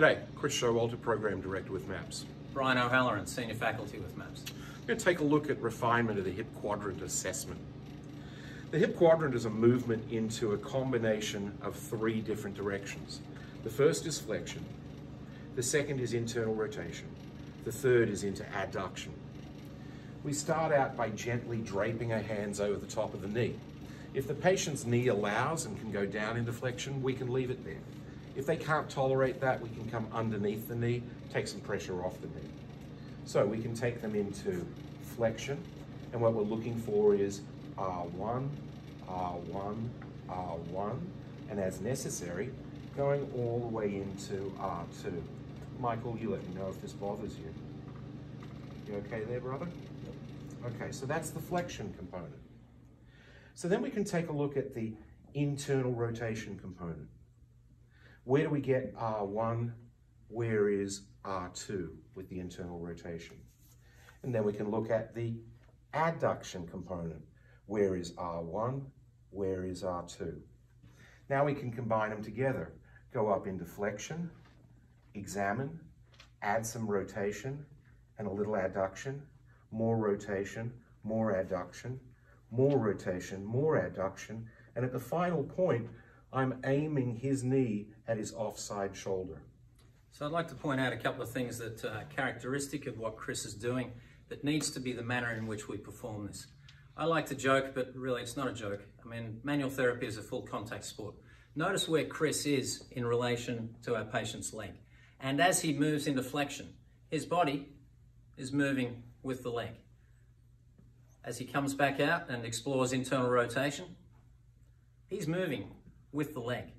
G'day, Chris Showalter, Program Director with MAPS. Bryan O'Halloran, Senior Faculty with MAPS. We're going to take a look at refinement of the hip quadrant assessment. The hip quadrant is a movement into a combination of three different directions. The first is flexion, the second is internal rotation, the third is into adduction. We start out by gently draping our hands over the top of the knee. If the patient's knee allows and can go down into flexion, we can leave it there. If they can't tolerate that, we can come underneath the knee, take some pressure off the knee. So we can take them into flexion, and what we're looking for is R1, R1, R1, and as necessary, going all the way into R2. Michael, you let me know if this bothers you. You okay there, brother? Okay, so that's the flexion component. So then we can take a look at the internal rotation component. Where do we get R1? Where is R2 with the internal rotation? And then we can look at the adduction component. Where is R1? Where is R2? Now we can combine them together. Go up into flexion, examine, add some rotation and a little adduction, more rotation, more adduction, more rotation, more adduction, and at the final point, I'm aiming his knee at his offside shoulder. So I'd like to point out a couple of things that are characteristic of what Chris is doing that needs to be the manner in which we perform this. I like to joke, but really it's not a joke. I mean, manual therapy is a full contact sport. Notice where Chris is in relation to our patient's leg. And as he moves into flexion, his body is moving with the leg. As he comes back out and explores internal rotation, he's moving with the leg.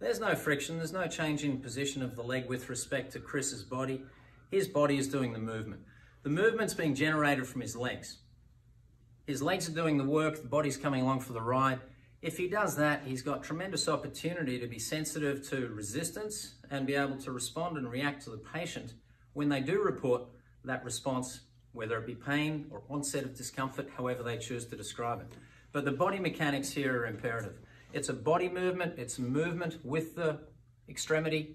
There's no friction, there's no change in position of the leg with respect to Chris's body. His body is doing the movement. The movement's being generated from his legs. His legs are doing the work, the body's coming along for the ride. If he does that, he's got tremendous opportunity to be sensitive to resistance and be able to respond and react to the patient when they do report that response, whether it be pain or onset of discomfort, however they choose to describe it. But the body mechanics here are imperative. It's a body movement, it's movement with the extremity.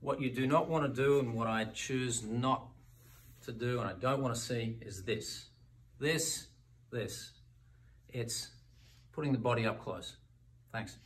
What you do not want to do and what I choose not to do and I don't want to see is this. This, this. It's putting the body up close. Thanks.